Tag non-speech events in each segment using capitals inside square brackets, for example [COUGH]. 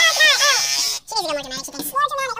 She's even more dramatic. She's been slow dramatic.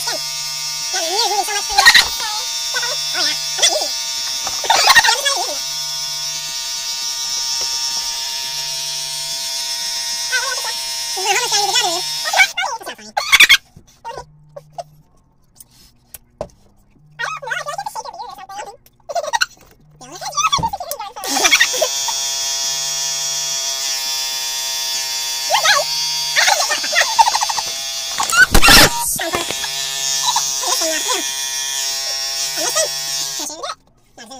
understand. I'm not using Get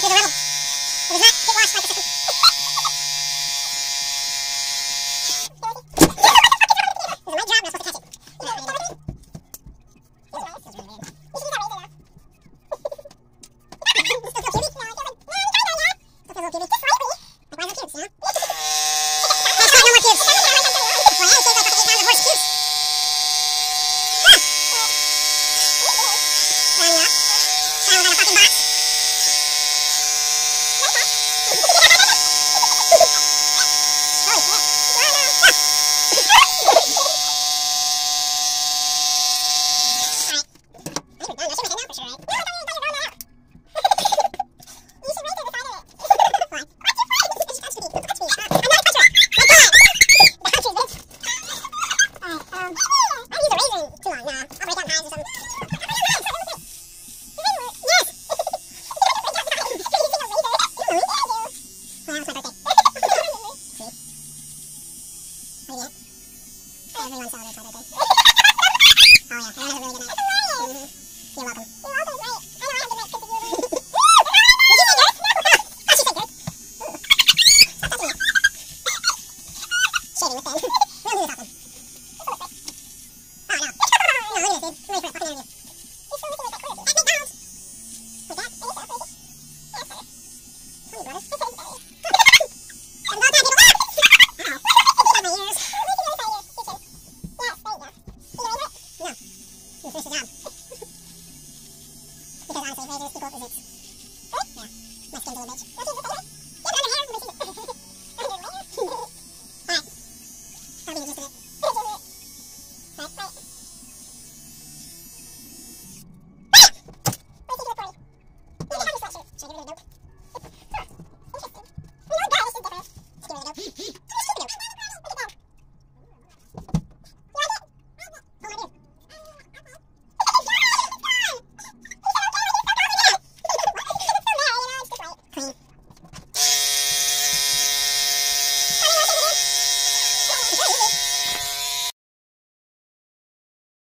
to the level. It is [LAUGHS] not get washed like a everyone oh you. Nope.